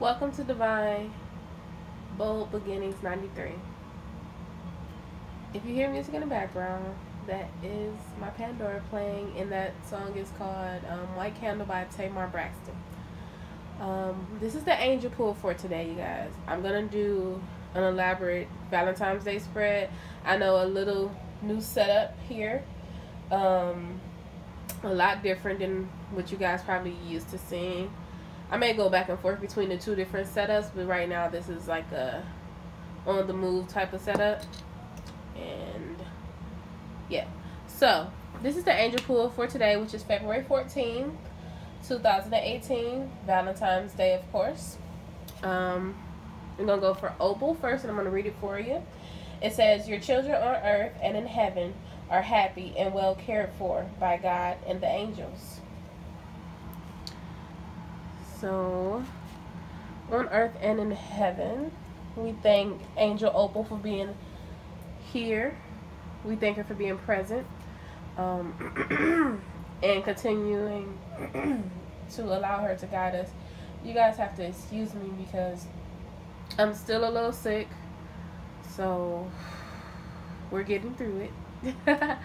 Welcome to Divine Bold Beginnings 93. If you hear music in the background, that is my Pandora playing, and that song is called um, White Candle by Tamar Braxton. Um, this is the angel pool for today, you guys. I'm going to do an elaborate Valentine's Day spread. I know a little new setup here. Um, a lot different than what you guys probably used to seeing. I may go back and forth between the two different setups, but right now this is like a on the move type of setup. And yeah. So, this is the angel pool for today, which is February 14, 2018, Valentine's Day, of course. Um, I'm going to go for Opal first, and I'm going to read it for you. It says, Your children on earth and in heaven are happy and well cared for by God and the angels. So, on earth and in heaven, we thank Angel Opal for being here. We thank her for being present um, and continuing to allow her to guide us. You guys have to excuse me because I'm still a little sick. So, we're getting through it.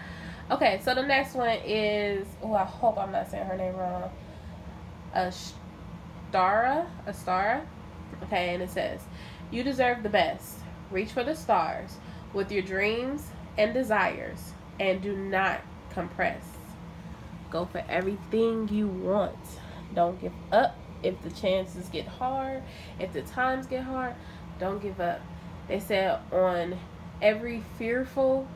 okay, so the next one is, oh, I hope I'm not saying her name wrong. Uh, Astara, Astara. Okay, and it says, You deserve the best. Reach for the stars with your dreams and desires and do not compress. Go for everything you want. Don't give up if the chances get hard, if the times get hard, don't give up. They said on every fearful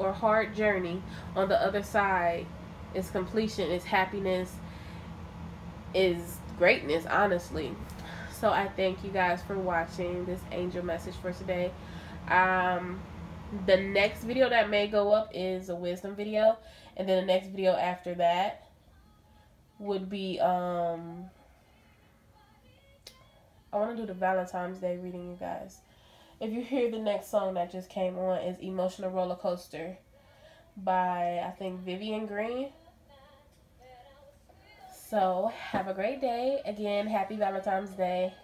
or hard journey, on the other side is completion, is happiness, is greatness, honestly. So I thank you guys for watching this angel message for today. Um, the next video that may go up is a wisdom video. And then the next video after that would be, um, I want to do the Valentine's Day reading, you guys. If you hear the next song that just came on is Emotional Roller Coaster by, I think, Vivian Green. So, have a great day. Again, happy Valentine's Day.